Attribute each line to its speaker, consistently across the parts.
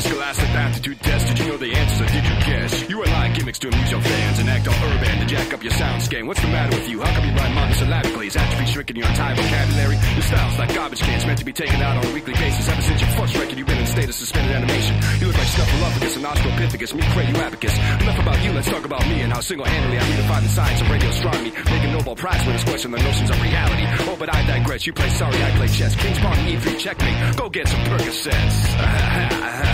Speaker 1: scholastic aptitude test, did you know the answers or did you? You rely on gimmicks to amuse your fans and act all urban to jack up your sound game. What's the matter with you? How come you rhyme monosyllabically? Is atrophy shrinking your entire vocabulary? Your style's like garbage cans meant to be taken out on a weekly basis. Ever since your first record, you've been in a state of suspended animation. You look like Snuffleupagus and Australopithecus, me crazy abacus. Enough about you, let's talk about me and how single-handedly I redefine the science of radio astronomy. Making Nobel Prize winners question the notions of reality. Oh, but I digress. You play sorry, I play chess. King's Pawn E3, checkmate. Go get some Percocets.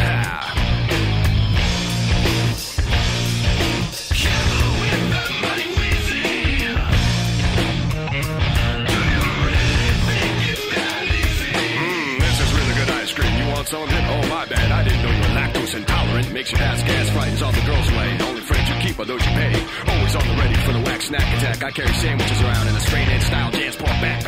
Speaker 1: Oh, my bad. I didn't know you were lactose intolerant. Makes you pass gas, frightens all the girls away. Only friends you keep are those you pay. Always on the ready for the whack snack attack. I carry sandwiches around in a straight edge style dance pop backpack.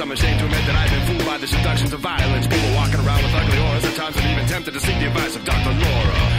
Speaker 1: I'm ashamed to admit that I've been fooled by the seductions of violence. People walking around with ugly auras. At times I've even tempted to seek the advice of Dr. Laura.